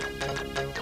Música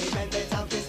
Baby, baby, something.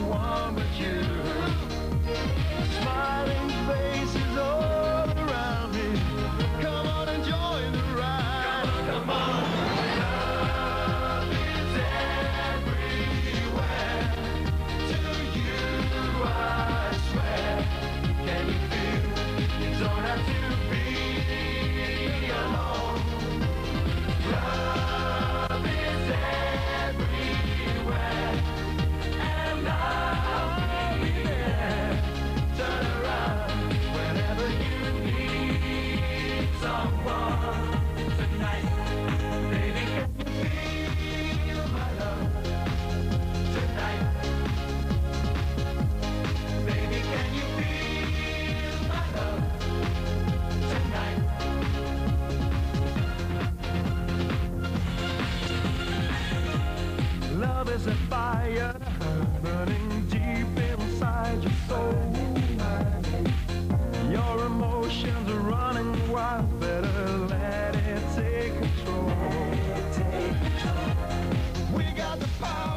someone The power.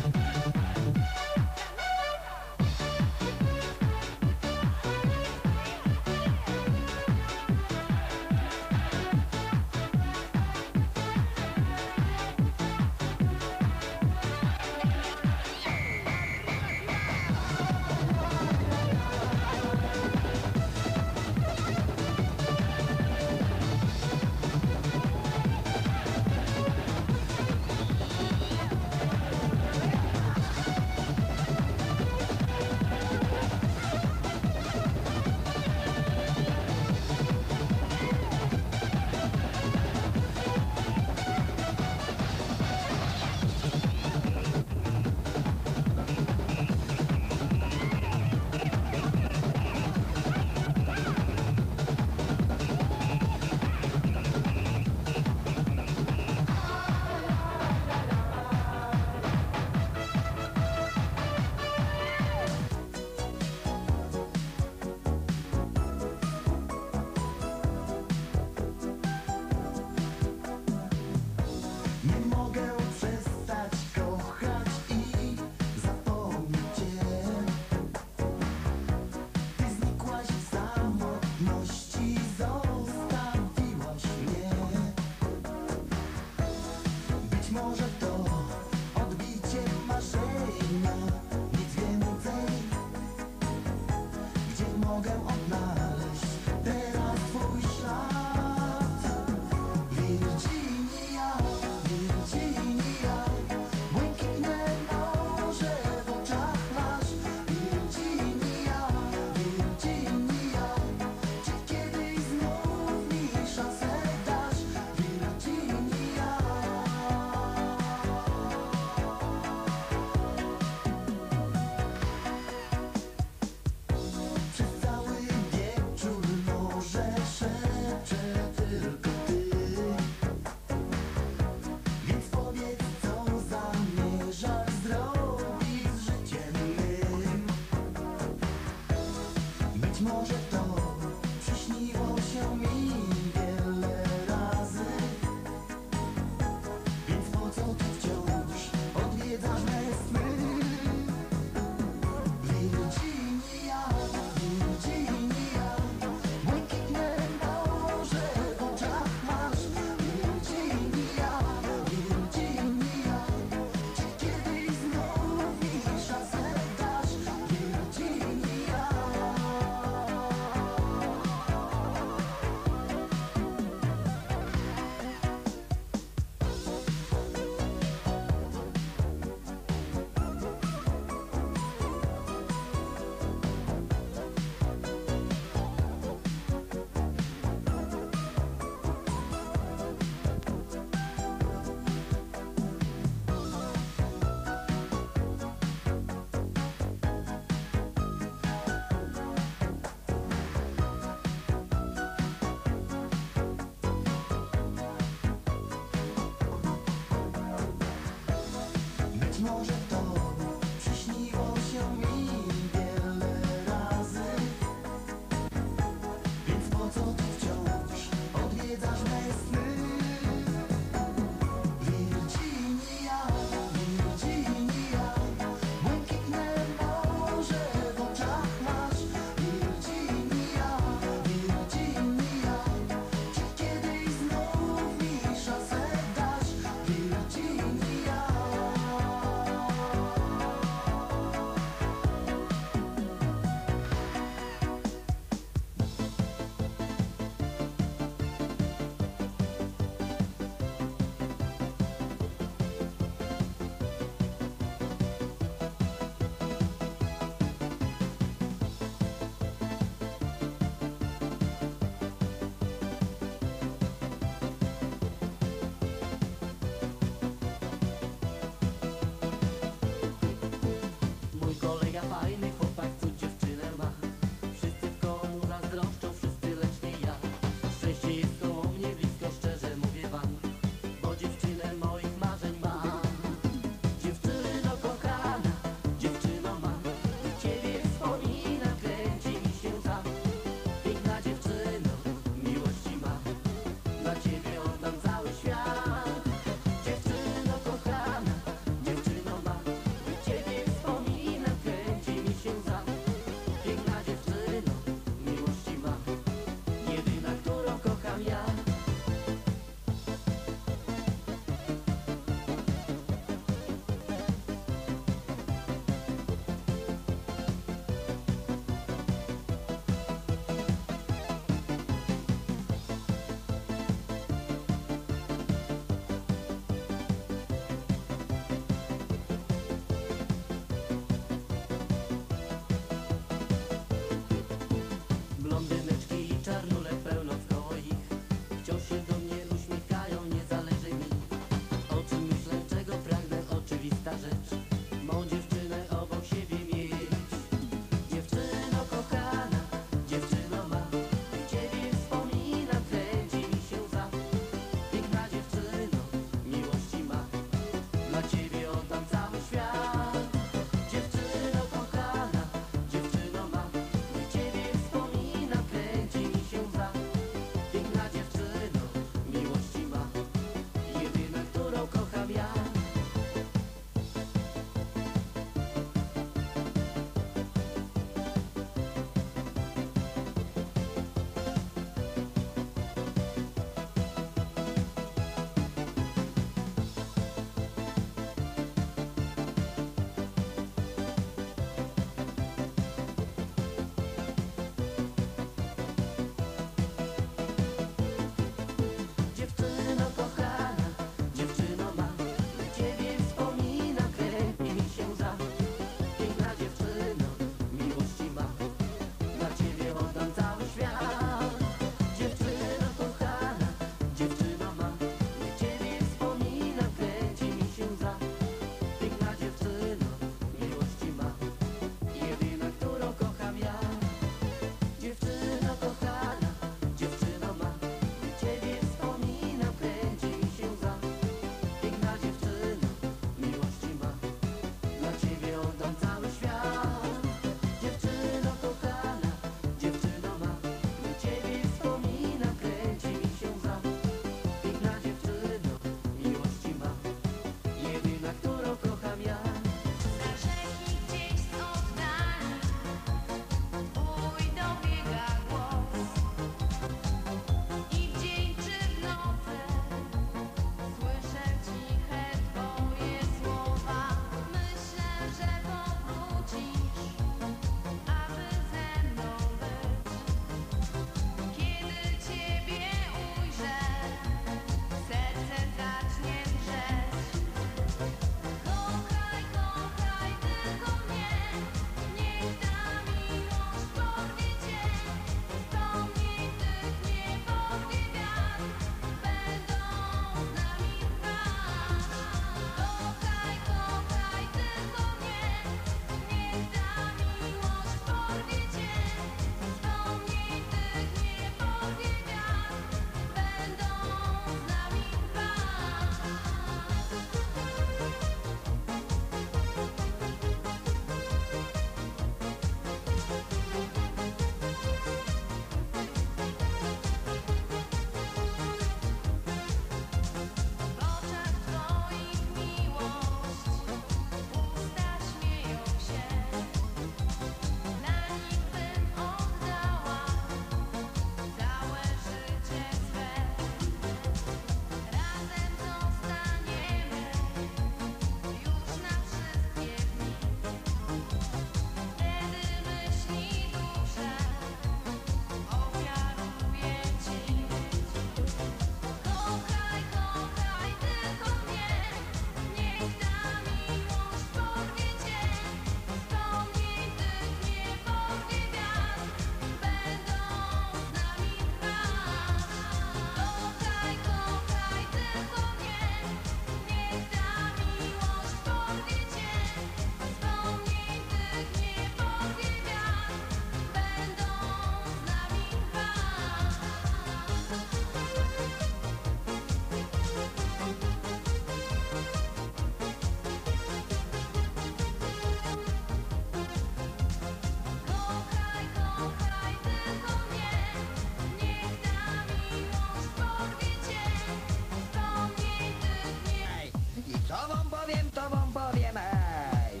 powiem ej.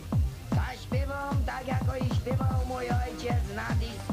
Zaśpiewam tak, jak i śpiewał mój ojciec na disco.